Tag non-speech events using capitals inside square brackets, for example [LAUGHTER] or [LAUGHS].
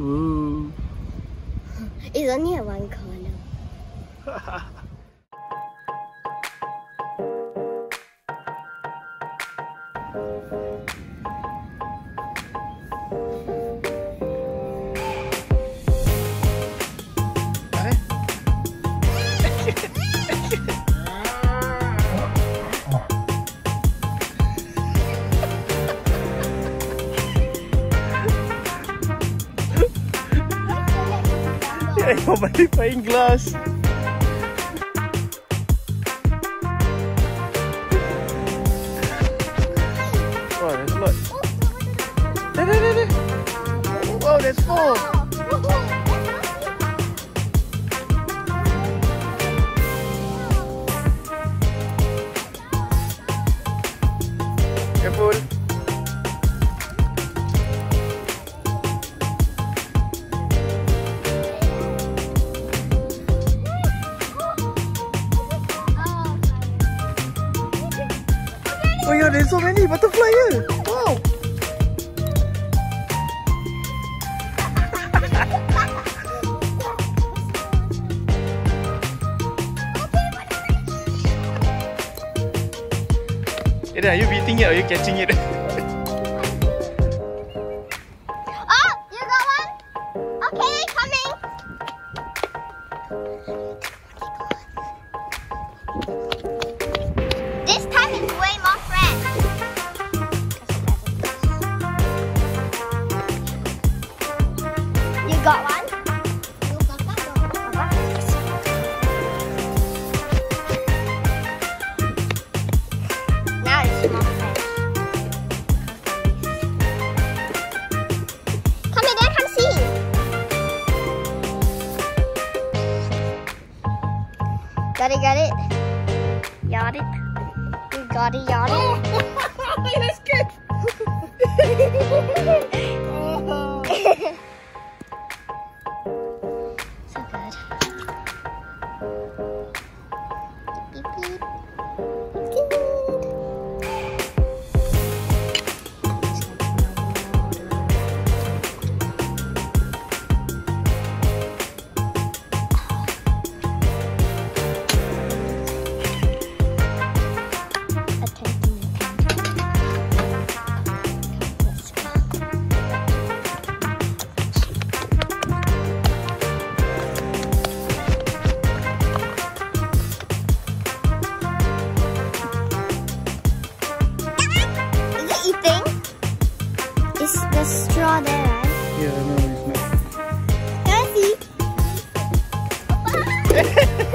Ooh. It's only a one [LAUGHS] corner. Tengok magnifying glass. Wow, there's a lot. There, there, there, there. Wow, there's four. Careful. Oh yeah, there's so many butterfly here. Wow. [LAUGHS] Eden, are you beating it or are you catching it? [LAUGHS] Oh, you got one? Okay, come see. Got it, got it. Got it. You got it, got [LAUGHS] it. That's good. so [LAUGHS] [LAUGHS] the straw there, right? Yeah, no, not. Can I see? [LAUGHS]